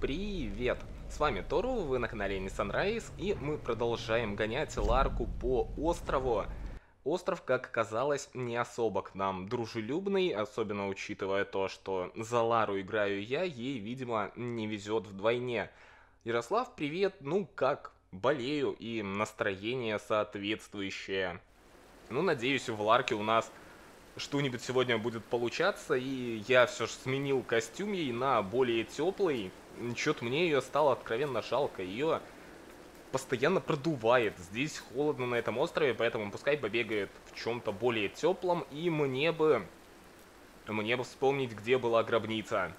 привет! С вами Тору, вы на канале Nissan Race, и мы продолжаем гонять Ларку по острову. Остров, как оказалось, не особо к нам дружелюбный, особенно учитывая то, что за Лару играю я, ей, видимо, не везет вдвойне. Ярослав, привет, ну как, болею и настроение соответствующее. Ну, надеюсь, в Ларке у нас что-нибудь сегодня будет получаться, и я все же сменил костюм ей на более теплый. Чё-то мне ее стало откровенно жалко, ее постоянно продувает. Здесь холодно на этом острове, поэтому пускай побегает в чем-то более теплом, и мне бы... Мне бы вспомнить, где была гробница.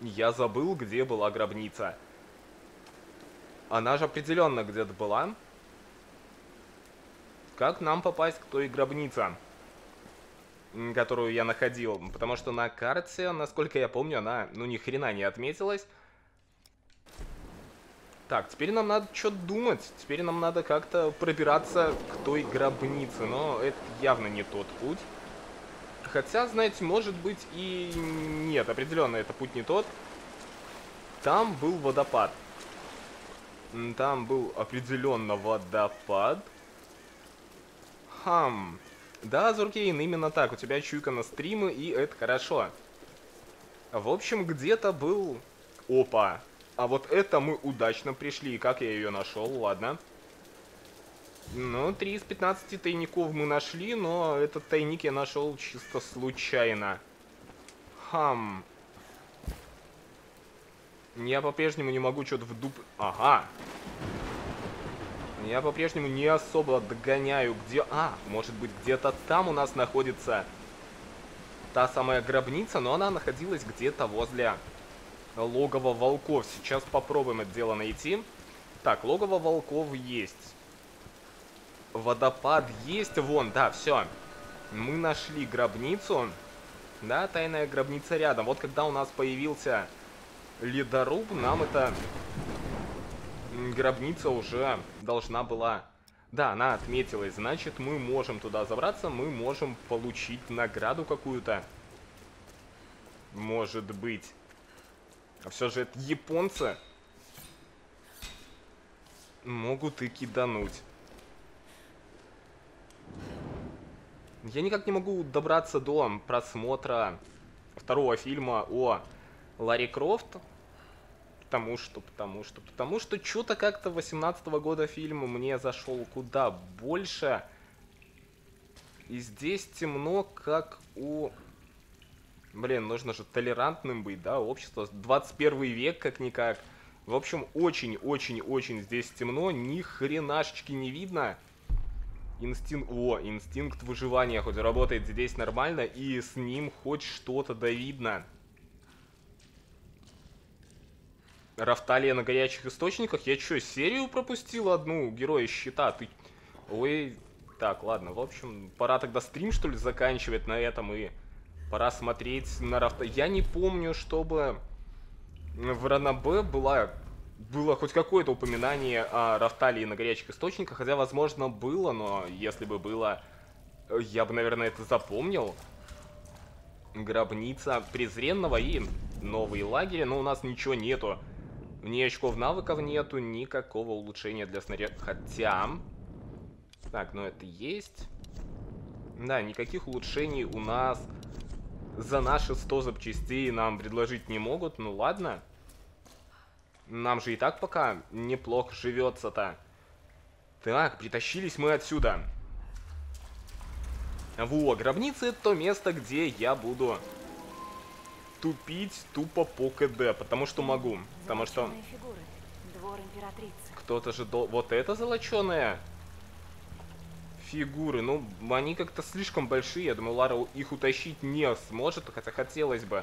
Я забыл, где была гробница. Она же определенно где-то была. Как нам попасть к той гробнице? Которую я находил, потому что на карте, насколько я помню, она, ну, ни хрена не отметилась. Так, теперь нам надо что-то думать, теперь нам надо как-то пробираться к той гробнице, но это явно не тот путь. Хотя, знаете, может быть и нет, определенно это путь не тот. Там был водопад. Там был определенно водопад. Хм, да, Зуркейн, именно так. У тебя чуйка на стримы, и это хорошо. В общем, где-то был... Опа. А вот это мы удачно пришли. Как я ее нашел? Ладно. Ну, 3 из 15 тайников мы нашли, но этот тайник я нашел чисто случайно. Хам. Я по-прежнему не могу что-то в дуп... Ага. Я по-прежнему не особо догоняю, где... А, может быть, где-то там у нас находится та самая гробница, но она находилась где-то возле логова волков. Сейчас попробуем это дело найти. Так, логово волков есть. Водопад есть, вон, да, все. Мы нашли гробницу. Да, тайная гробница рядом. Вот когда у нас появился ледоруб, нам это гробница уже должна была... Да, она отметилась, значит мы можем туда забраться, мы можем получить награду какую-то. Может быть. А все же это японцы. Могут и кидануть. Я никак не могу добраться до просмотра второго фильма о Ларри Крофт потому что, потому что, потому что что-то как-то 18 -го года фильм мне зашел куда больше. И здесь темно, как у... Блин, нужно же толерантным быть, да, общество. 21 век, как-никак. В общем, очень-очень-очень здесь темно, ни хренашечки не видно. Инстинкт... О, инстинкт выживания хоть работает здесь нормально, и с ним хоть что-то да видно. Рафталия на горячих источниках. Я что, серию пропустил одну? Героя щита. Ты... Ой, так, ладно. В общем, пора тогда стрим, что ли, заканчивать на этом. И пора смотреть на Рафта. Я не помню, чтобы в Ранабе была... Было хоть какое-то упоминание о Рафталии на горячих источниках. Хотя, возможно, было, но если бы было, я бы, наверное, это запомнил. Гробница презренного и новый лагерь. Но у нас ничего нету. Ни очков навыков нету, никакого улучшения для снаряда. Хотя... Так, ну это есть. Да, никаких улучшений у нас за наши 100 запчастей нам предложить не могут. Ну ладно. Нам же и так пока неплохо живется-то. Так, притащились мы отсюда. Во, гробница это то место, где я буду тупить тупо по КД, потому что могу. Потому что... Кто-то же... Дол... Вот это золоченая фигуры. Ну, они как-то слишком большие. Я думаю, Лара их утащить не сможет, хотя хотелось бы.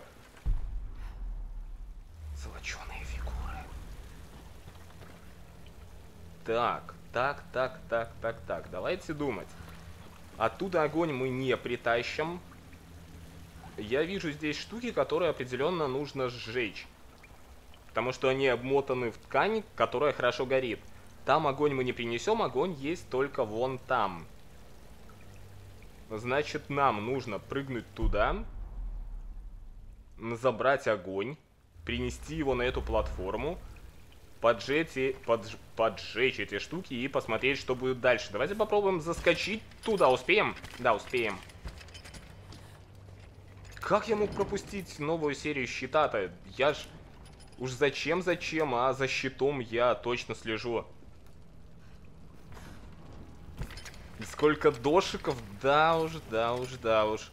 Золоченые фигуры. Так, так, так, так, так, так. Давайте думать. Оттуда огонь мы не притащим я вижу здесь штуки, которые определенно нужно сжечь. Потому что они обмотаны в ткань, которая хорошо горит. Там огонь мы не принесем, огонь есть только вон там. Значит, нам нужно прыгнуть туда, забрать огонь. принести его на эту платформу, поджечь, подж- поджечь эти штуки и посмотреть, что будет дальше. Давайте попробуем заскочить туда. Успеем? Да, успеем. Как я мог пропустить новую серию щита-то? Я ж... Уж зачем, зачем, а за щитом я точно слежу. Сколько дошиков? Да уж, да уж, да уж.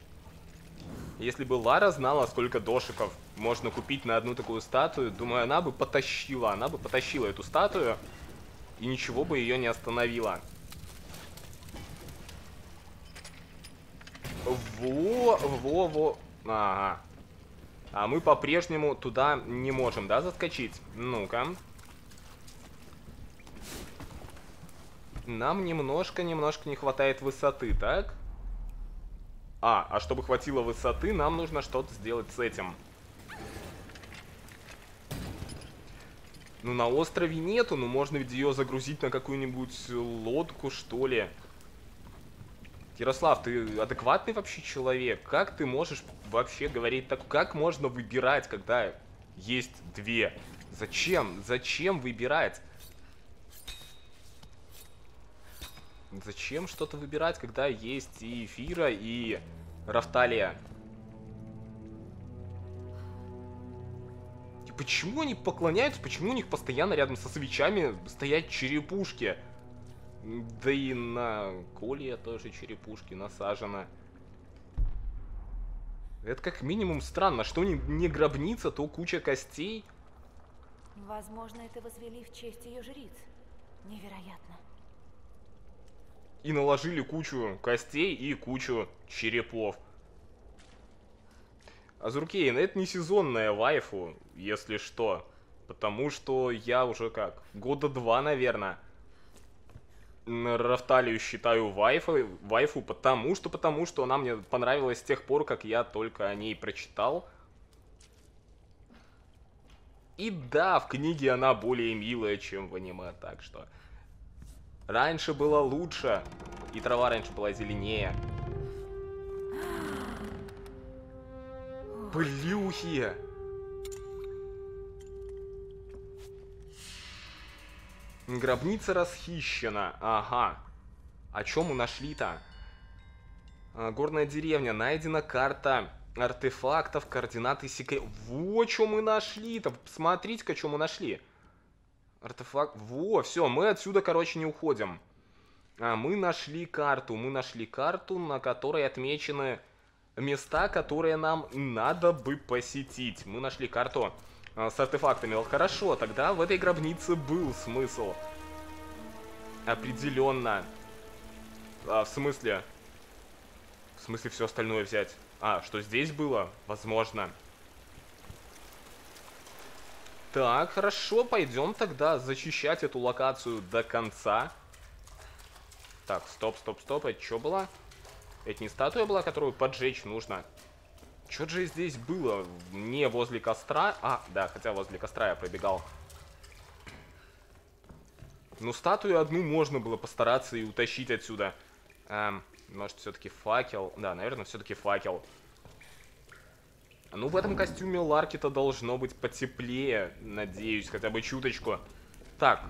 Если бы Лара знала, сколько дошиков можно купить на одну такую статую, думаю, она бы потащила, она бы потащила эту статую, и ничего бы ее не остановило. Во, во, во. Ага. А мы по-прежнему туда не можем, да, заскочить? Ну-ка. Нам немножко-немножко не хватает высоты, так? А, а чтобы хватило высоты, нам нужно что-то сделать с этим. Ну, на острове нету, но можно ведь ее загрузить на какую-нибудь лодку, что ли. Ярослав, ты адекватный вообще человек? Как ты можешь вообще говорить так? Как можно выбирать, когда есть две? Зачем? Зачем выбирать? Зачем что-то выбирать, когда есть и Эфира, и Рафталия? И почему они поклоняются? Почему у них постоянно рядом со свечами стоят черепушки? Да и на Колье тоже черепушки насажено. Это как минимум странно. Что не, не гробница, то куча костей. Возможно, это возвели в честь ее жриц. Невероятно. И наложили кучу костей и кучу черепов. Азуркейн, это не сезонная вайфу, если что. Потому что я уже как, года два, наверное, Рафталию считаю вайфу, вайфу, потому что, потому что она мне понравилась с тех пор, как я только о ней прочитал. И да, в книге она более милая, чем в аниме, так что... Раньше было лучше, и трава раньше была зеленее. Плюхи! Гробница расхищена. Ага. А чё мы нашли-то? А, горная деревня. Найдена карта артефактов, координаты секрет. Во, что мы нашли-то. Смотрите-ка, что мы нашли. Артефакт. Во, все, мы отсюда, короче, не уходим. А, мы нашли карту. Мы нашли карту, на которой отмечены места, которые нам надо бы посетить. Мы нашли карту с артефактами. Вот хорошо, тогда в этой гробнице был смысл. Определенно. А, в смысле? В смысле все остальное взять? А, что здесь было? Возможно. Так, хорошо, пойдем тогда зачищать эту локацию до конца. Так, стоп, стоп, стоп, это что было? Это не статуя была, которую поджечь нужно? Что же здесь было? Не возле костра? А, да, хотя возле костра я пробегал. Ну, статую одну можно было постараться и утащить отсюда. Эм, может, все-таки факел? Да, наверное, все-таки факел. Ну, в этом костюме Ларки-то должно быть потеплее, надеюсь, хотя бы чуточку. Так.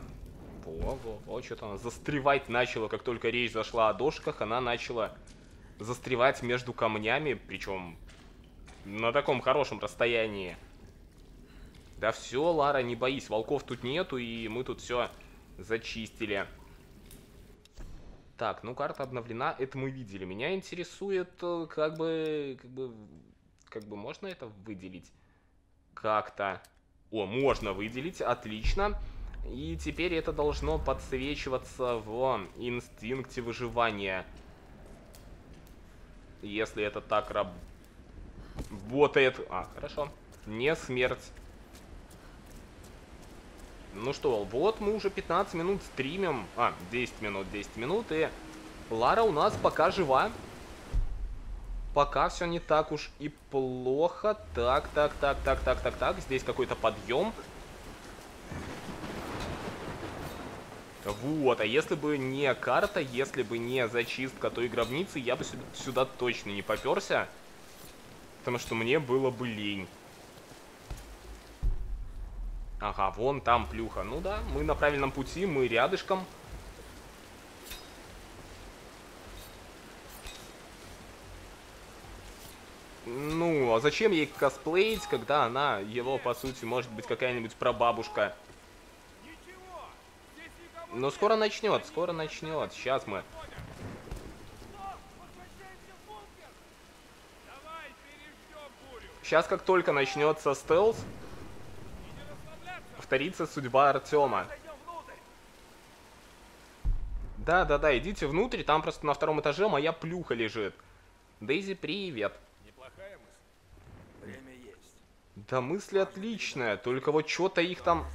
Во, во, во, что-то она застревать начала, как только речь зашла о дошках, она начала застревать между камнями, причем на таком хорошем расстоянии. Да все, Лара, не боись, волков тут нету, и мы тут все зачистили. Так, ну карта обновлена, это мы видели. Меня интересует, э, как бы, как бы, как бы можно это выделить? Как-то. О, можно выделить, отлично. И теперь это должно подсвечиваться в инстинкте выживания. Если это так раб... работает... А, хорошо. Не смерть. Ну что, вот мы уже 15 минут стримим. А, 10 минут, 10 минут. И Лара у нас пока жива. Пока все не так уж и плохо. Так, так, так, так, так, так, так. Здесь какой-то подъем. Вот, а если бы не карта, если бы не зачистка той гробницы, я бы сюда, сюда точно не поперся. Потому что мне было бы лень. Ага, вон там плюха. Ну да, мы на правильном пути, мы рядышком. Ну, а зачем ей косплеить, когда она, его, по сути, может быть какая-нибудь прабабушка? Но скоро начнет, скоро начнет. Сейчас мы. Сейчас, как только начнется стелс, повторится судьба Артема. Да, да, да, идите внутрь, там просто на втором этаже моя плюха лежит. Дейзи, привет. Неплохая мысль. Время есть. Да мысль отличная, только вот что-то их там...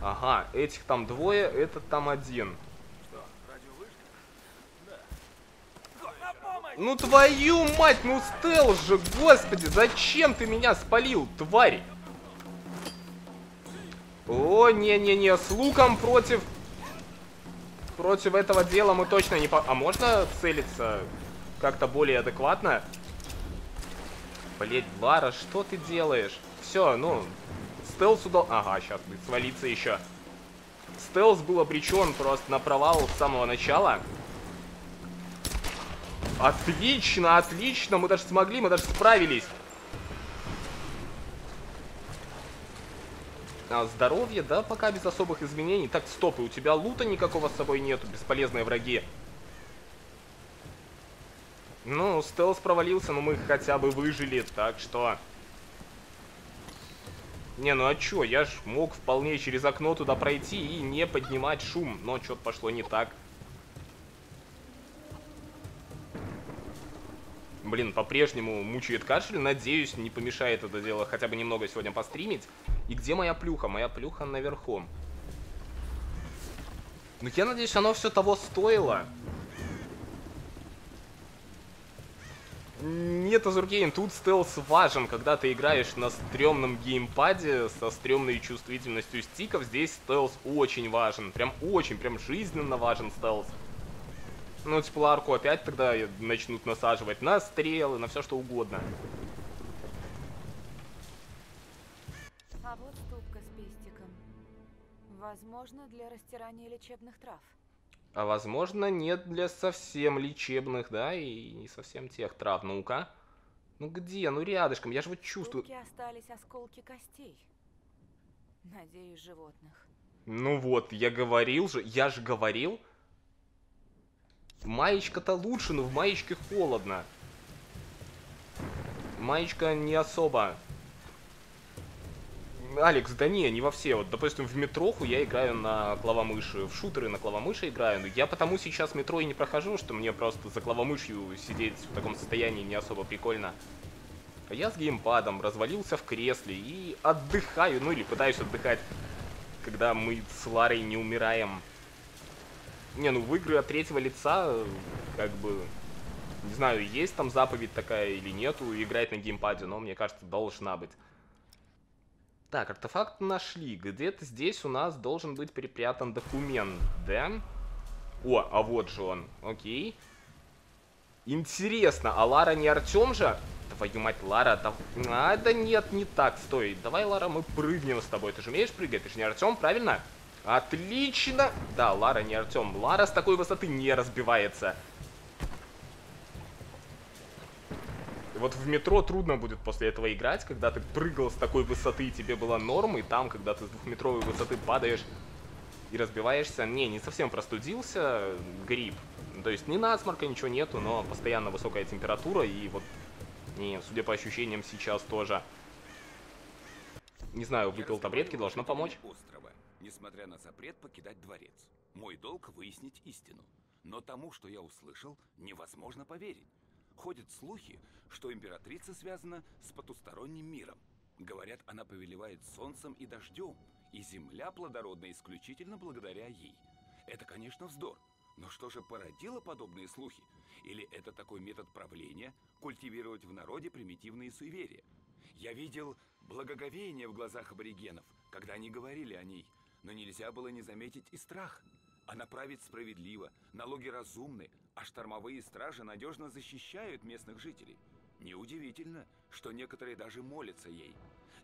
Ага, этих там двое, этот там один. Что, радиовышка? Ну твою мать, ну стелс же, господи, зачем ты меня спалил, тварь? О, не-не-не, с луком против... Против этого дела мы точно не по... А можно целиться как-то более адекватно? Блять, Лара, что ты делаешь? Все, ну, стелс удал... Ага, сейчас будет свалиться еще. Стелс был обречен просто на провал с самого начала. Отлично, отлично, мы даже смогли, мы даже справились. А, здоровье, да, пока без особых изменений. Так, стоп, и у тебя лута никакого с собой нету, бесполезные враги. Ну, стелс провалился, но мы хотя бы выжили, так что... Не, ну а чё, я ж мог вполне через окно туда пройти и не поднимать шум, но что-то пошло не так. Блин, по-прежнему мучает кашель, надеюсь, не помешает это дело хотя бы немного сегодня постримить. И где моя плюха? Моя плюха наверху. Ну я надеюсь, оно все того стоило. Нет, Азургейн, тут стелс важен, когда ты играешь на стрёмном геймпаде со стрёмной чувствительностью стиков, здесь стелс очень важен, прям очень, прям жизненно важен стелс. Ну, типа, ларку опять тогда начнут насаживать на стрелы, на все что угодно. А вот ступка с пестиком. Возможно, для растирания лечебных трав. А возможно, нет для совсем лечебных, да, и не совсем тех трав. Ну-ка. Ну где? Ну рядышком, я же вот В чувствую. ступке остались осколки костей. Надеюсь, животных. Ну вот, я говорил же, я же говорил. Маечка-то лучше, но в маечке холодно. Маечка не особо. Алекс, да не, не во все. Вот, допустим, в метроху я играю на клавомыши, в шутеры на клавомыши играю. Но я потому сейчас метро и не прохожу, что мне просто за клавомышью сидеть в таком состоянии не особо прикольно. А я с геймпадом развалился в кресле и отдыхаю, ну или пытаюсь отдыхать, когда мы с Ларой не умираем. Не, ну в игры от третьего лица, как бы, не знаю, есть там заповедь такая или нету, играть на геймпаде, но мне кажется, должна быть. Так, артефакт нашли. Где-то здесь у нас должен быть припрятан документ, да? О, а вот же он. Окей. Интересно, а Лара не Артем же? Твою мать, Лара, да... А, да нет, не так, стой. Давай, Лара, мы прыгнем с тобой. Ты же умеешь прыгать? Ты же не Артем, правильно? Отлично! Да, Лара не Артем. Лара с такой высоты не разбивается. Вот в метро трудно будет после этого играть, когда ты прыгал с такой высоты, и тебе было норм, и там, когда ты с двухметровой высоты падаешь и разбиваешься. Не, не совсем простудился, грипп. То есть ни насморка, ничего нету, но постоянно высокая температура, и вот, не, судя по ощущениям, сейчас тоже. Не знаю, выпил таблетки, должно помочь. Несмотря на запрет покидать дворец. Мой долг выяснить истину. Но тому, что я услышал, невозможно поверить. Ходят слухи, что императрица связана с потусторонним миром. Говорят, она повелевает солнцем и дождем, и земля плодородна исключительно благодаря ей. Это, конечно, вздор. Но что же породило подобные слухи? Или это такой метод правления – культивировать в народе примитивные суеверия? Я видел благоговение в глазах аборигенов, когда они говорили о ней, но нельзя было не заметить и страх. Она правит справедливо, налоги разумны, а штормовые стражи надежно защищают местных жителей. Неудивительно, что некоторые даже молятся ей.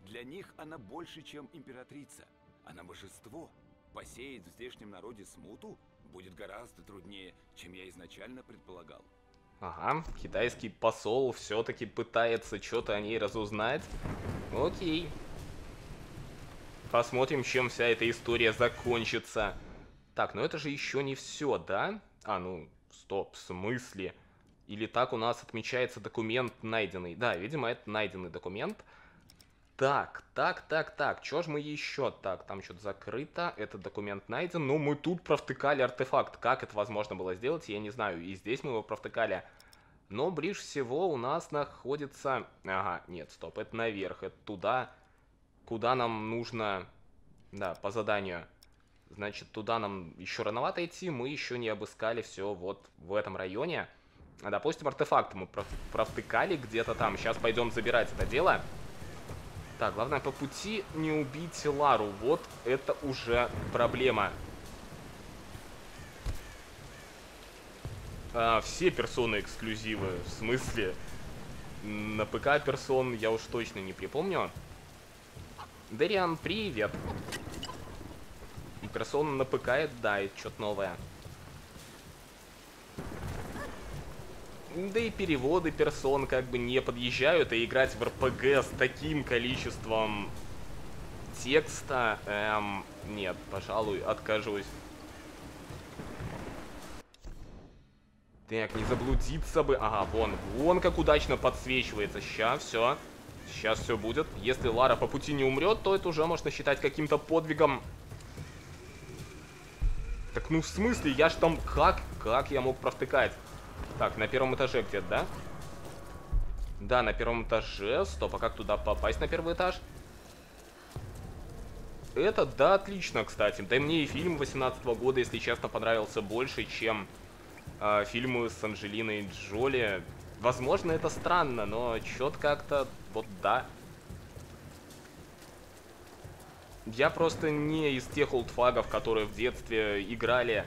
Для них она больше, чем императрица. Она божество. Посеять в здешнем народе смуту будет гораздо труднее, чем я изначально предполагал. Ага, китайский посол все-таки пытается что-то о ней разузнать. Окей. Посмотрим, чем вся эта история закончится. Так, ну это же еще не все, да? А, ну, стоп, в смысле? Или так у нас отмечается документ найденный? Да, видимо, это найденный документ. Так, так, так, так, что ж мы еще? Так, там что-то закрыто, этот документ найден, но мы тут провтыкали артефакт. Как это возможно было сделать, я не знаю. И здесь мы его провтыкали. Но ближе всего у нас находится... Ага, нет, стоп, это наверх, это туда, куда нам нужно... Да, по заданию. Значит, туда нам еще рановато идти, мы еще не обыскали все вот в этом районе. Допустим, артефакт мы провтыкали где-то там. Сейчас пойдем забирать это дело. Так, главное по пути не убить Лару. Вот это уже проблема. А, все персоны эксклюзивы. В смысле? На ПК персон я уж точно не припомню. Дериан, привет. И персона на ПК, да, это что-то новое. Да и переводы персон как бы не подъезжают, и играть в РПГ с таким количеством текста, эм, нет, пожалуй, откажусь. Так, не заблудиться бы. Ага, вон, вон как удачно подсвечивается. Сейчас все. Сейчас все будет. Если Лара по пути не умрет, то это уже можно считать каким-то подвигом. Так ну в смысле, я ж там как? Как я мог провтыкать? Так, на первом этаже где-то, да? Да, на первом этаже. Стоп, а как туда попасть на первый этаж? Это, да, отлично, кстати. Да и мне и фильм 18 -го года, если честно, понравился больше, чем э, фильмы с Анджелиной Джоли. Возможно, это странно, но чё-то как-то, вот да. Я просто не из тех олдфагов, которые в детстве играли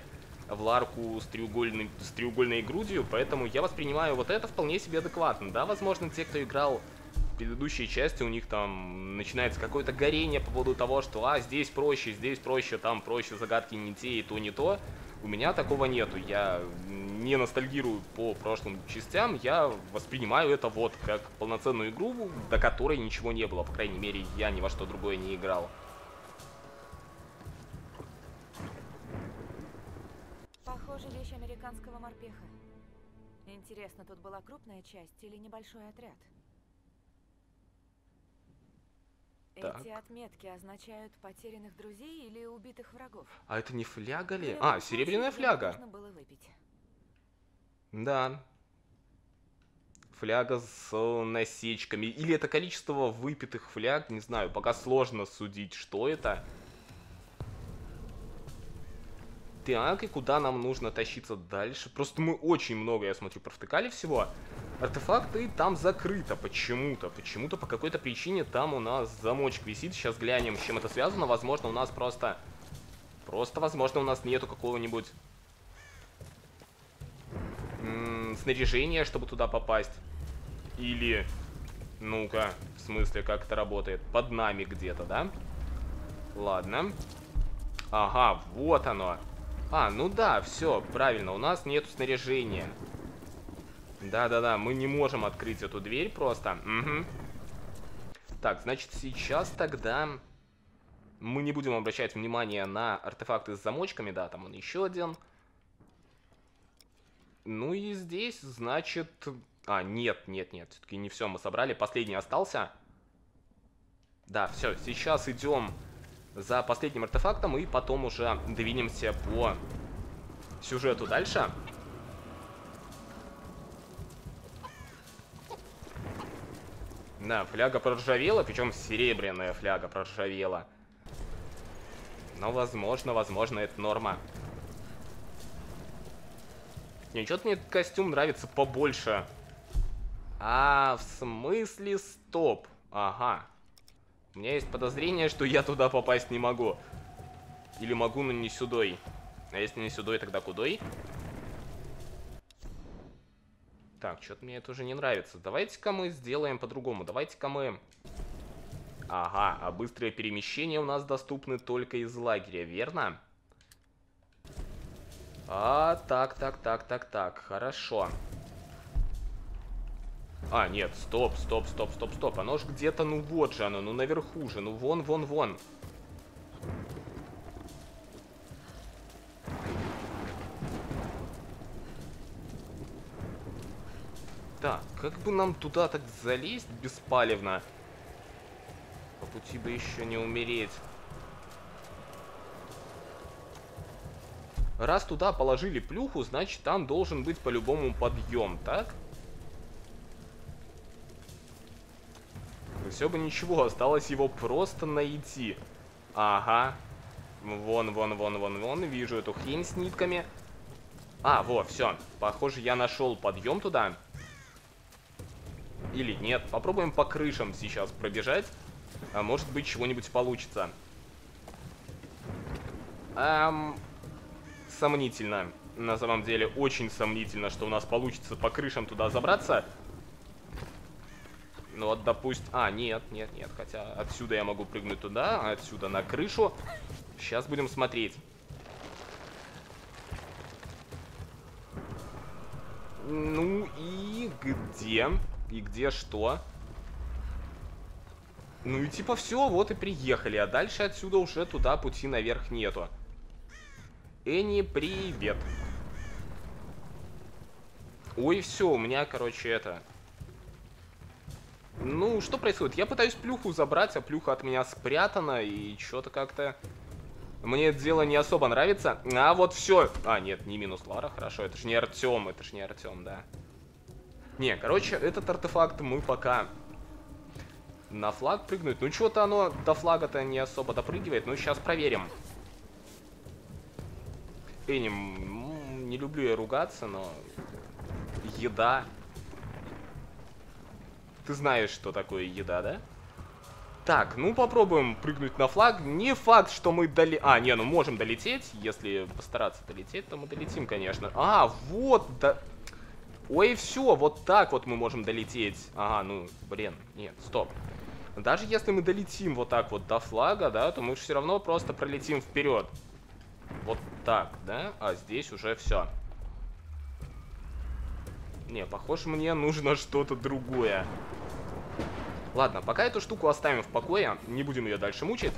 в ларку с треугольной, с треугольной грудью, поэтому я воспринимаю вот это вполне себе адекватно. Да, возможно, те, кто играл в предыдущей части, у них там начинается какое-то горение по поводу того, что а, здесь проще, здесь проще, там проще, загадки не те и то не то. У меня такого нету, я не ностальгирую по прошлым частям, я воспринимаю это вот как полноценную игру, до которой ничего не было, по крайней мере, я ни во что другое не играл. американского морпеха. Интересно, тут была крупная часть или небольшой отряд? Так. Эти отметки означают потерянных друзей или убитых врагов? А это не фляга ли? А, серебряная фляга. Нужно было выпить. Да. Фляга с насечками. Или это количество выпитых фляг, не знаю, пока сложно судить, что это. Так, и куда нам нужно тащиться дальше? Просто мы очень много, я смотрю, провтыкали всего. Артефакты там закрыто почему-то. Почему-то по какой-то причине там у нас замочек висит. Сейчас глянем, с чем это связано. Возможно, у нас просто... Просто, возможно, у нас нету какого-нибудь... снаряжения, чтобы туда попасть. Или... Ну-ка, в смысле, как это работает? Под нами где-то, да? Ладно. Ага, вот оно. А, ну да, все, правильно, у нас нет снаряжения. Да-да-да, мы не можем открыть эту дверь просто. Угу. Так, значит, сейчас тогда мы не будем обращать внимание на артефакты с замочками. Да, там он еще один. Ну и здесь, значит... А, нет, нет, нет, все-таки не все мы собрали. Последний остался. Да, все, сейчас идем за последним артефактом и потом уже двинемся по сюжету дальше. Да, фляга проржавела, причем серебряная фляга проржавела. Но, возможно, возможно, это норма. Не, что-то мне этот костюм нравится побольше. А, в смысле, стоп. Ага. У меня есть подозрение, что я туда попасть не могу. Или могу, но не сюдой. А если не сюдой, тогда кудой? Так, что-то мне это уже не нравится. Давайте-ка мы сделаем по-другому. Давайте-ка мы... Ага, а быстрые перемещения у нас доступны только из лагеря, верно? А, так, так, так, так, так, хорошо. А, нет, стоп, стоп, стоп, стоп, стоп. Оно ж где-то, ну вот же оно, ну наверху же, ну вон, вон, вон. Так, как бы нам туда так залезть беспалевно? По пути бы еще не умереть. Раз туда положили плюху, значит там должен быть по-любому подъем, так? Все бы ничего, осталось его просто найти. Ага. Вон, вон, вон, вон, вон, вижу эту хрень с нитками. А, вот, все. Похоже, я нашел подъем туда. Или нет. Попробуем по крышам сейчас пробежать. А может быть, чего-нибудь получится. Эм, сомнительно. На самом деле, очень сомнительно, что у нас получится по крышам туда забраться. Ну вот, допустим... А, нет, нет, нет. Хотя отсюда я могу прыгнуть туда, а отсюда на крышу. Сейчас будем смотреть. Ну и где? И где что? Ну и типа все, вот и приехали. А дальше отсюда уже туда пути наверх нету. Энни, привет. Ой, все, у меня, короче, это... Ну, что происходит? Я пытаюсь плюху забрать, а плюха от меня спрятана, и что-то как-то... Мне это дело не особо нравится. А вот все. А, нет, не минус Лара, хорошо. Это же не Артем, это же не Артем, да. Не, короче, этот артефакт мы пока на флаг прыгнуть. Ну, что-то оно до флага-то не особо допрыгивает. Ну, сейчас проверим. Эним, не люблю я ругаться, но... Еда. Ты знаешь, что такое еда, да? Так, ну попробуем прыгнуть на флаг. Не факт, что мы доли... А, не, ну можем долететь. Если постараться долететь, то мы долетим, конечно. А, вот, да... Ой, все, вот так вот мы можем долететь. Ага, ну, блин, нет, стоп. Даже если мы долетим вот так вот до флага, да, то мы все равно просто пролетим вперед. Вот так, да? А здесь уже все. Не, похоже, мне нужно что-то другое. Ладно, пока эту штуку оставим в покое, не будем ее дальше мучить.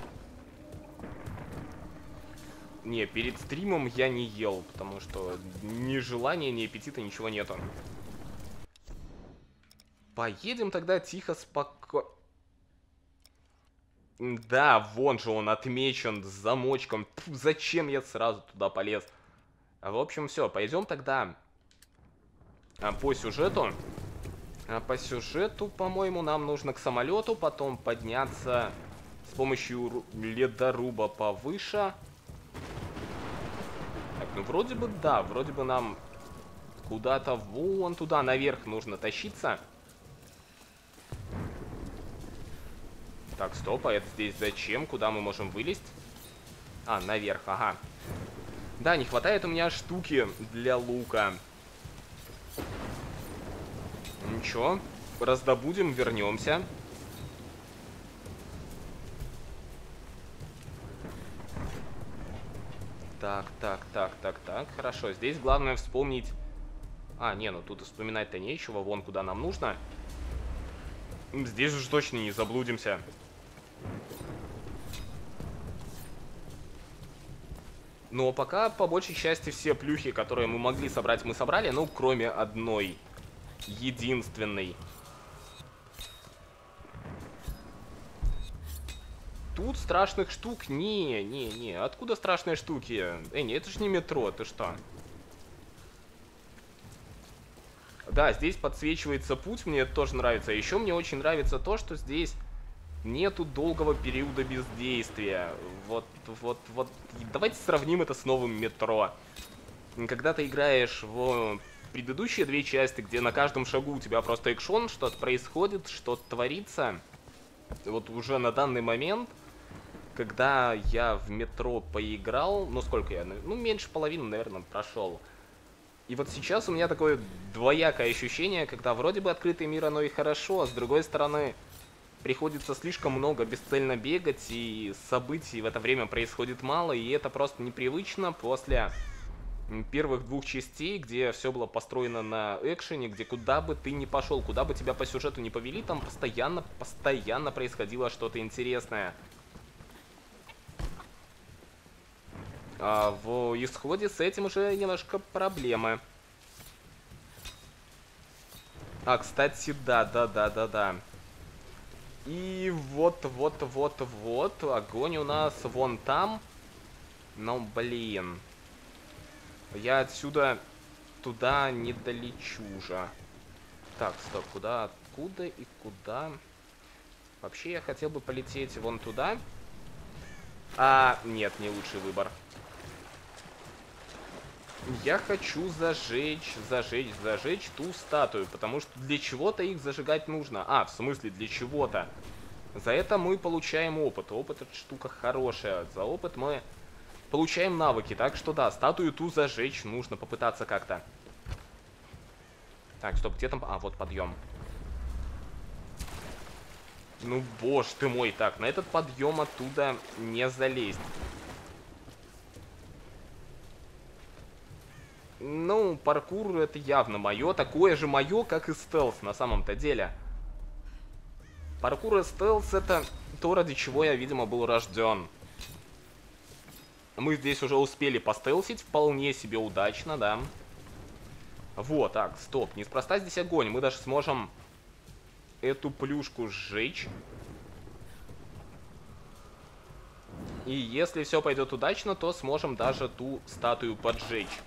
Не, перед стримом я не ел, потому что ни желания, ни аппетита, ничего нету. Поедем тогда тихо, спокойно. Да, вон же он отмечен с замочком. Фу, зачем я сразу туда полез? В общем, все, пойдем тогда а, по сюжету. А, по сюжету, по-моему, нам нужно к самолету, потом подняться с помощью ледоруба повыше. Так, ну вроде бы да, вроде бы нам куда-то вон туда наверх нужно тащиться. Так, стоп, а это здесь зачем? Куда мы можем вылезть? А, наверх, ага. Да, не хватает у меня штуки для лука. Ничего, раздобудем, вернемся. Так, так, так, так, так, хорошо. Здесь главное вспомнить... А, не, ну тут вспоминать-то нечего, вон куда нам нужно. Здесь уж точно не заблудимся. Но пока, по большей части, все плюхи, которые мы могли собрать, мы собрали, ну, кроме одной. Единственной. Тут страшных штук... Не, не, не. Откуда страшные штуки? Эй, не, это ж не метро, ты что? Да, здесь подсвечивается путь, мне это тоже нравится. А еще мне очень нравится то, что здесь нету долгого периода бездействия. Вот, вот, вот. Давайте сравним это с новым метро. Когда ты играешь в предыдущие две части, где на каждом шагу у тебя просто экшон, что-то происходит, что-то творится. Вот уже на данный момент, когда я в метро поиграл, ну сколько я, ну меньше половины, наверное, прошел. И вот сейчас у меня такое двоякое ощущение, когда вроде бы открытый мир, оно и хорошо, а с другой стороны, приходится слишком много бесцельно бегать, и событий в это время происходит мало, и это просто непривычно после первых двух частей, где все было построено на экшене, где куда бы ты ни пошел, куда бы тебя по сюжету не повели, там постоянно, постоянно происходило что-то интересное. А в исходе с этим уже немножко проблемы. А, кстати, да, да, да, да, да. И вот, вот, вот, вот, огонь у нас вон там. Но, блин. Я отсюда туда не долечу же. Так, стоп, куда, откуда и куда? Вообще я хотел бы полететь вон туда. А, нет, не лучший выбор. Я хочу зажечь, зажечь, зажечь ту статую, потому что для чего-то их зажигать нужно. А, в смысле, для чего-то. За это мы получаем опыт. Опыт это штука хорошая. За опыт мы получаем навыки. Так что да, статую ту зажечь нужно попытаться как-то. Так, стоп, где там... А, вот подъем. Ну, боже ты мой. Так, на этот подъем оттуда не залезть. Ну, паркур это явно мое, такое же мое, как и стелс на самом-то деле. Паркур и стелс это то, ради чего я, видимо, был рожден. Мы здесь уже успели постелсить вполне себе удачно, да. Вот, так, стоп, неспроста здесь огонь. Мы даже сможем эту плюшку сжечь. И если все пойдет удачно, то сможем даже ту статую поджечь.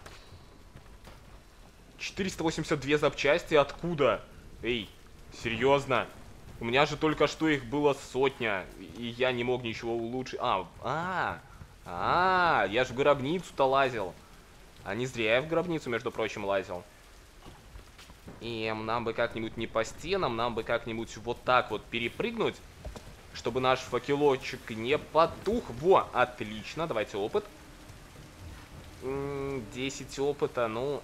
482 запчасти откуда? Эй, серьезно? У меня же только что их было сотня, и я не мог ничего улучшить. А, а, а, я же в гробницу-то лазил. А не зря я в гробницу, между прочим, лазил. И нам бы как-нибудь не по стенам, нам бы как-нибудь вот так вот перепрыгнуть, чтобы наш факелочек не потух. Во, отлично, давайте опыт. 10 опыта, ну,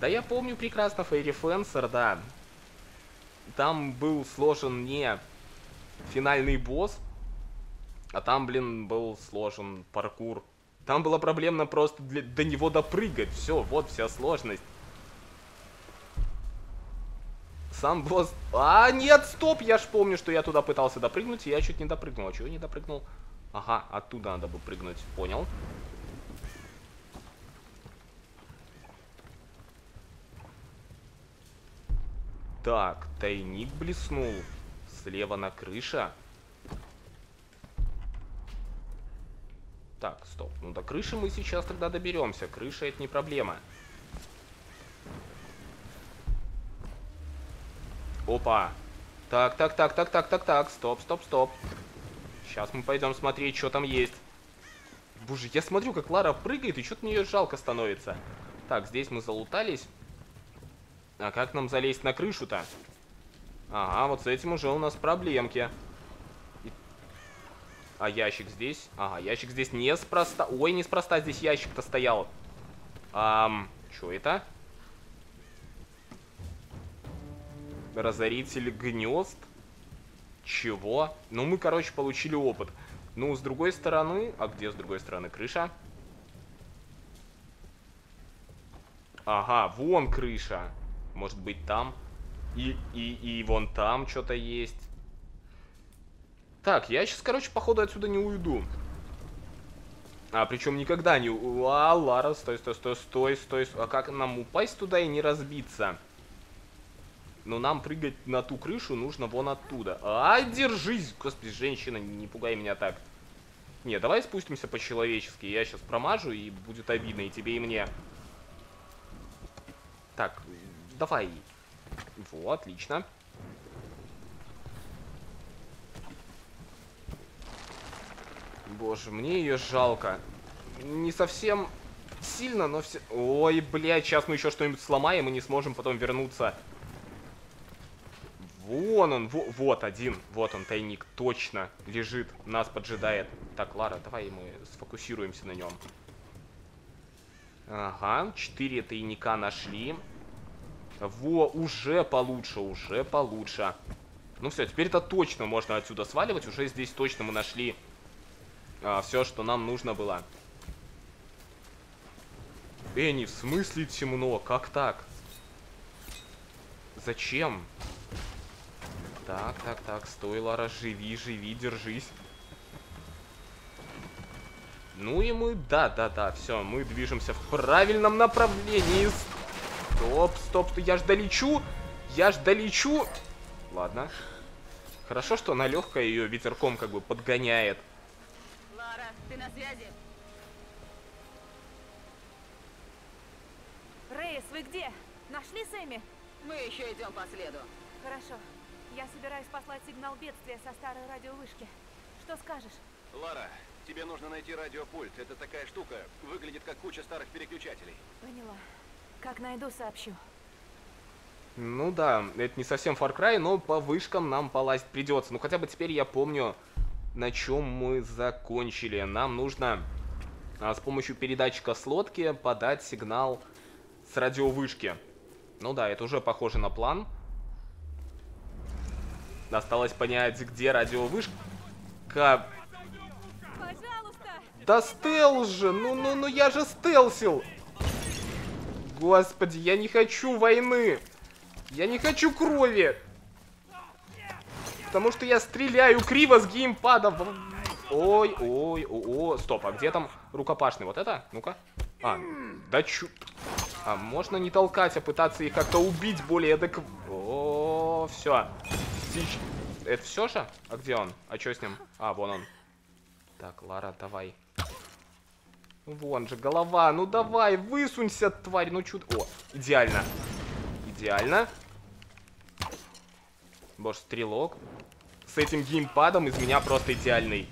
да я помню прекрасно Фейри Фенсер, да. Там был сложен не финальный босс, а там, блин, был сложен паркур. Там было проблемно просто для, до него допрыгать. Все, вот вся сложность. Сам босс... А, нет, стоп! Я ж помню, что я туда пытался допрыгнуть, и я чуть не допрыгнул. А чего не допрыгнул? Ага, оттуда надо бы прыгнуть. Понял. Так, тайник блеснул. Слева на крыша. Так, стоп. Ну до крыши мы сейчас тогда доберемся. Крыша это не проблема. Опа. Так, так, так, так, так, так, так. Стоп, стоп, стоп. Сейчас мы пойдем смотреть, что там есть. Боже, я смотрю, как Лара прыгает, и что-то мне ее жалко становится. Так, здесь мы залутались. А как нам залезть на крышу-то? Ага, вот с этим уже у нас проблемки. А ящик здесь? Ага, ящик здесь неспроста. Ой, неспроста здесь ящик-то стоял. Ам, что это? Разоритель гнезд? Чего? Ну, мы, короче, получили опыт. Ну, с другой стороны... А где с другой стороны крыша? Ага, вон крыша. Может быть там. И, и, и вон там что-то есть. Так, я сейчас, короче, походу отсюда не уйду. А, причем никогда не... А, Лара, стой, стой, стой, стой, стой. А как нам упасть туда и не разбиться? Но нам прыгать на ту крышу нужно вон оттуда. А, держись! Господи, женщина, не пугай меня так. Не, давай спустимся по-человечески. Я сейчас промажу, и будет обидно и тебе, и мне. Так, Давай. Вот, отлично. Боже, мне ее жалко. Не совсем сильно, но все... Ой, блядь, сейчас мы еще что-нибудь сломаем и не сможем потом вернуться. Вон он, во вот один, вот он, тайник, точно лежит, нас поджидает. Так, Лара, давай мы сфокусируемся на нем. Ага, четыре тайника нашли. Во, уже получше, уже получше. Ну все, теперь это точно можно отсюда сваливать. Уже здесь точно мы нашли а, все, что нам нужно было. Энни, в смысле темно? Как так? Зачем? Так, так, так, стой, Лара, живи, живи, держись. Ну и мы, да, да, да, все, мы движемся в правильном направлении. Стоп, стоп, я ж долечу, я ж долечу. Ладно. Хорошо, что она легкая, ее ветерком как бы подгоняет. Лара, ты на связи? Рейс, вы где? Нашли Сэмми? Мы еще идем по следу. Хорошо. Я собираюсь послать сигнал бедствия со старой радиовышки. Что скажешь? Лара, тебе нужно найти радиопульт. Это такая штука, выглядит как куча старых переключателей. Поняла. Как найду, сообщу. Ну да, это не совсем Far Cry, но по вышкам нам полазить придется. Ну хотя бы теперь я помню, на чем мы закончили. Нам нужно а, с помощью передатчика с лодки подать сигнал с радиовышки. Ну да, это уже похоже на план. Осталось понять, где радиовышка. Пожалуйста! Да стелс же! Ну, ну, ну я же стелсил! Господи, я не хочу войны! Я не хочу крови! Потому что я стреляю криво с геймпада. Ой, ой, о, о, стоп, а где там рукопашный? Вот это? Ну-ка. А, да чу... А можно не толкать, а пытаться их как-то убить более адек... О, все. Это все же? А где он? А что с ним? А, вон он. Так, Лара, давай. Вон же голова. Ну давай, высунься, тварь. Ну чудо. О, идеально. Идеально. Боже, стрелок. С этим геймпадом из меня просто идеальный.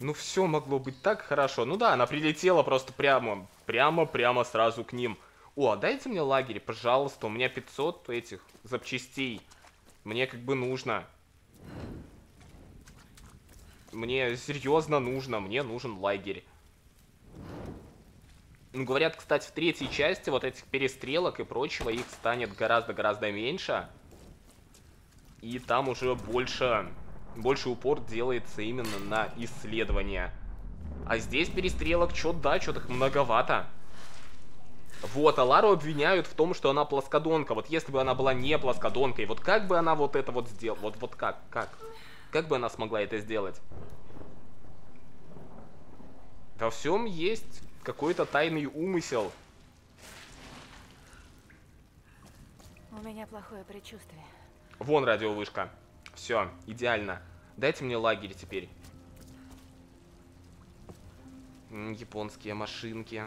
Ну все могло быть так хорошо. Ну да, она прилетела просто прямо, прямо, прямо сразу к ним. О, дайте мне лагерь, пожалуйста. У меня 500 этих запчастей. Мне как бы нужно. Мне серьезно нужно. Мне нужен лагерь. Ну, говорят, кстати, в третьей части вот этих перестрелок и прочего их станет гораздо-гораздо меньше. И там уже больше, больше упор делается именно на исследования. А здесь перестрелок чё да, так многовато. Вот, а Лару обвиняют в том, что она плоскодонка. Вот если бы она была не плоскодонкой, вот как бы она вот это вот сделала? Вот, вот как, как? Как бы она смогла это сделать? Во всем есть какой-то тайный умысел. У меня плохое предчувствие. Вон радиовышка. Все, идеально. Дайте мне лагерь теперь. Японские машинки.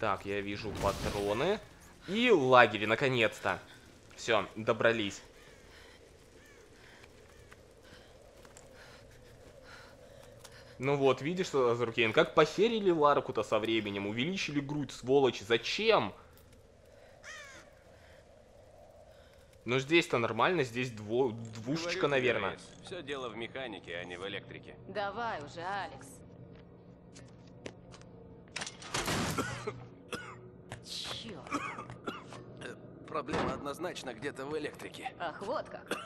Так, я вижу патроны. И лагерь, наконец-то. Все, добрались. Ну вот, видишь, что Зарукейн, как похерили Ларку-то со временем, увеличили грудь, сволочь, зачем? Ну здесь-то нормально, здесь дво... двушечка, наверное. Все дело в механике, а не в электрике. Давай уже, Алекс. Черт. Проблема однозначно где-то в электрике. Ах, вот как.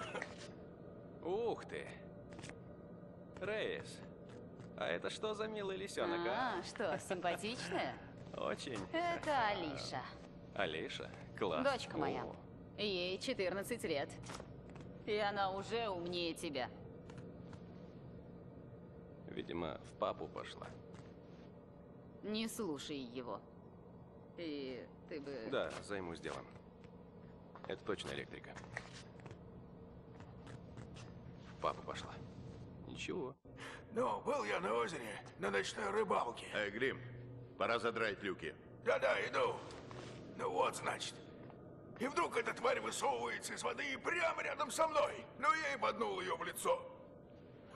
Ух ты. Рейс. А это что за милый лисенок, а? А, что, симпатичная? Очень. Это Алиша. Алиша? Класс. Дочка моя. Ей 14 лет. И она уже умнее тебя. Видимо, в папу пошла. Не слушай его. И ты бы... Да, займусь делом. Это точно электрика. В папу пошла. Ничего. Ну, был я на озере, на ночной рыбалке. Эй, Грим, пора задрать люки. Да-да, иду. Ну вот, значит. И вдруг эта тварь высовывается из воды и прямо рядом со мной. Ну, я и боднул ее в лицо.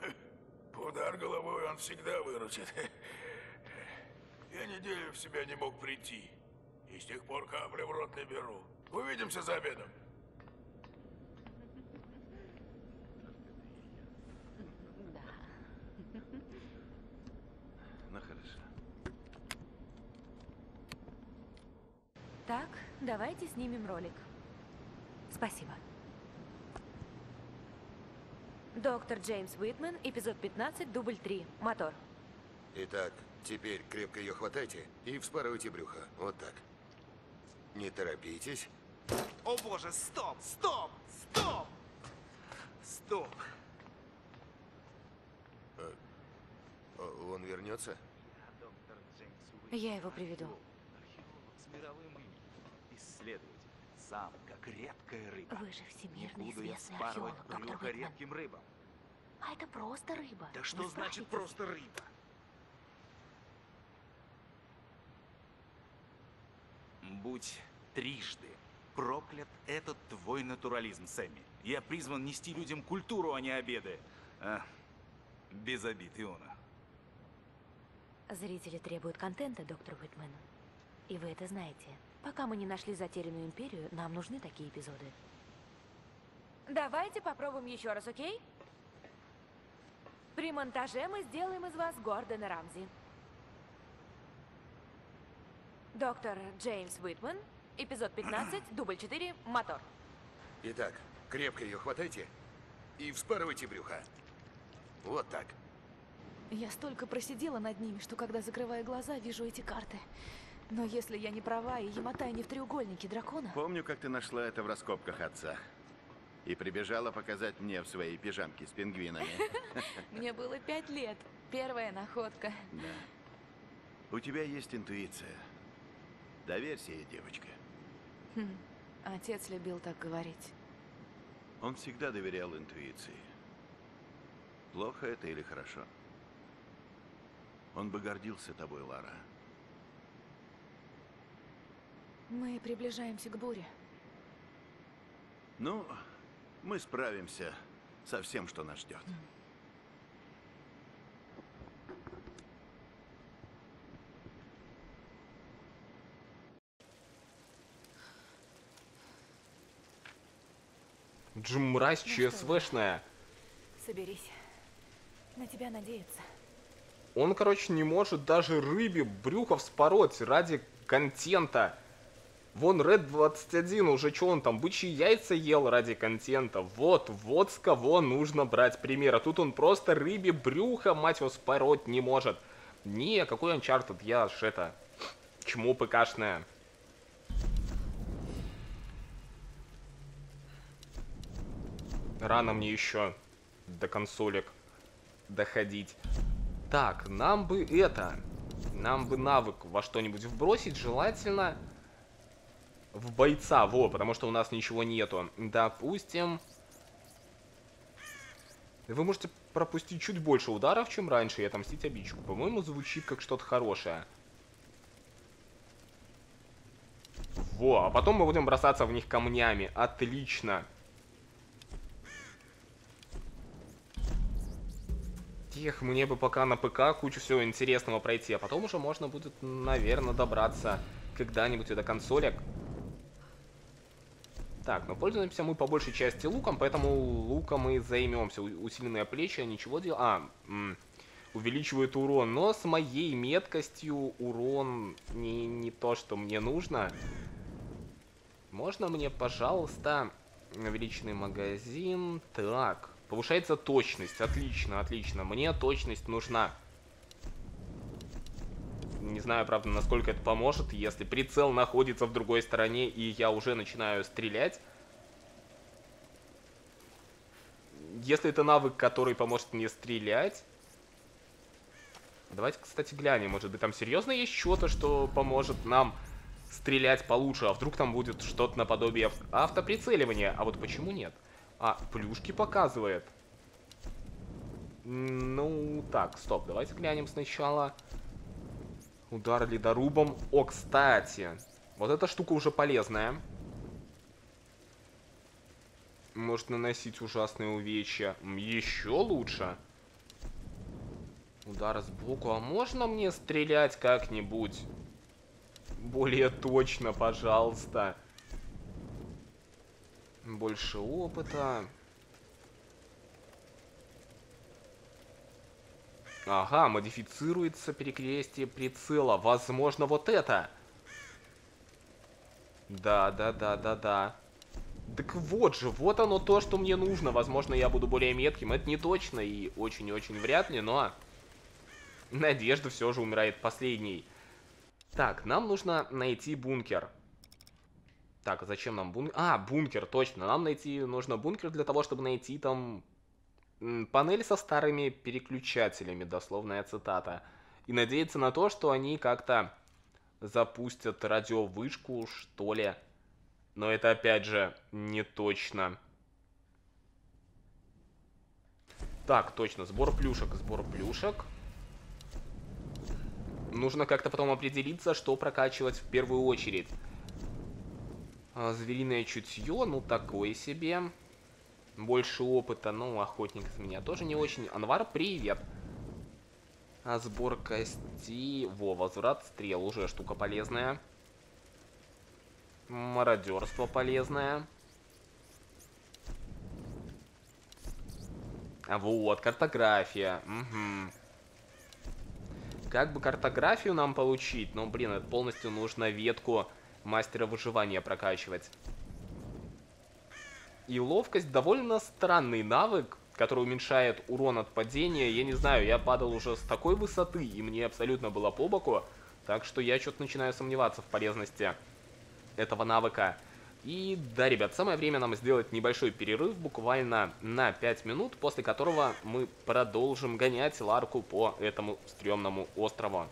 Удар головой он всегда выручит. Я неделю в себя не мог прийти. И с тех пор капли в рот не беру. Увидимся за обедом. Да. Итак, давайте снимем ролик. Спасибо. Доктор Джеймс Уитмен, эпизод 15, дубль 3. Мотор. Итак, теперь крепко ее хватайте и вспарывайте брюхо. Вот так. Не торопитесь. О боже, стоп, стоп, стоп! Стоп. О, Он вернется? Я его приведу. С мировым именем. Исследователь. Сам, как редкая рыба. Вы же Не всемирно буду я спарывать археолог, брюхо редким рыбам. А это просто рыба. Да Вы что значит справитесь. просто рыба? Будь трижды проклят этот твой натурализм, Сэмми. Я призван нести людям культуру, а не обеды. А, без обид, Иона. Зрители требуют контента, доктор Уитмен. И вы это знаете. Пока мы не нашли затерянную империю, нам нужны такие эпизоды. Давайте попробуем еще раз, окей? При монтаже мы сделаем из вас Гордона Рамзи. Доктор Джеймс Уитмен, эпизод 15, дубль 4, мотор. Итак, крепко ее хватайте и вспарывайте брюхо. Вот так. Я столько просидела над ними, что когда закрываю глаза, вижу эти карты. Но если я не права, и Яматай не в треугольнике дракона... Помню, как ты нашла это в раскопках отца. И прибежала показать мне в своей пижамке с пингвинами. Мне было пять лет. Первая находка. Да. У тебя есть интуиция. Доверься ей, девочка. Хм, Отец любил так говорить. Он всегда доверял интуиции. Плохо это или хорошо? Он бы гордился тобой, Лара. Мы приближаемся к буре. Ну, мы справимся со всем, что нас ждет. Джим мразь Ну ЧСВшная. Соберись. На тебя надеяться. Он, короче, не может даже рыбе брюхо вспороть ради контента. Вон Red 21 уже что он там, бычьи яйца ел ради контента. Вот, вот с кого нужно брать пример. А тут он просто рыбе брюхо, мать его, спороть не может. Не, какой Uncharted, я ж это, чмо ПКшное. Рано мне еще до консолек доходить. Так, нам бы это... Нам бы навык во что-нибудь вбросить, желательно в бойца, во, потому что у нас ничего нету. Допустим... Вы можете пропустить чуть больше ударов, чем раньше, и отомстить обидчику. По-моему, звучит как что-то хорошее. Во, а потом мы будем бросаться в них камнями. Отлично. Тех, мне бы пока на ПК кучу всего интересного пройти, а потом уже можно будет, наверное, добраться когда-нибудь до консолек. Так, но пользуемся мы по большей части луком, поэтому луком и займемся. У- Усиленные плечи, ничего дел... А, увеличивает урон, но с моей меткостью урон не, не то, что мне нужно. Можно мне, пожалуйста, увеличенный магазин? Так, повышается точность. Отлично, отлично. Мне точность нужна. Не знаю, правда, насколько это поможет, если прицел находится в другой стороне, и я уже начинаю стрелять. Если это навык, который поможет мне стрелять... Давайте, кстати, глянем. Может быть, там серьезно есть что-то, что поможет нам стрелять получше, а вдруг там будет что-то наподобие ав- автоприцеливания. А вот почему нет? А, плюшки показывает. Ну, так, стоп, давайте глянем сначала. Удар ледорубом. О, кстати, вот эта штука уже полезная. Может наносить ужасные увечья. Еще лучше. Удар сбоку. А можно мне стрелять как-нибудь? Более точно, пожалуйста. Больше опыта. Ага, модифицируется перекрестие прицела. Возможно, вот это. Да, да, да, да, да. Так вот же, вот оно то, что мне нужно. Возможно, я буду более метким. Это не точно и очень-очень вряд ли, но... Надежда все же умирает последней. Так, нам нужно найти бункер. Так, а зачем нам бункер? А, бункер, точно. Нам найти нужно бункер для того, чтобы найти там панель со старыми переключателями, дословная цитата. И надеяться на то, что они как-то запустят радиовышку, что ли. Но это опять же не точно. Так, точно, сбор плюшек, сбор плюшек. Нужно как-то потом определиться, что прокачивать в первую очередь. А, звериное чутье, ну такое себе. Больше опыта, ну охотник из меня тоже не очень. Анвар, привет. А сбор костей. Во, возврат стрел уже штука полезная. Мародерство полезное. А вот, картография. Угу. Как бы картографию нам получить? Ну, блин, это полностью нужно ветку мастера выживания прокачивать. И ловкость довольно странный навык, который уменьшает урон от падения. Я не знаю, я падал уже с такой высоты, и мне абсолютно было по боку. Так что я что-то начинаю сомневаться в полезности этого навыка. И да, ребят, самое время нам сделать небольшой перерыв, буквально на 5 минут, после которого мы продолжим гонять Ларку по этому стрёмному острову.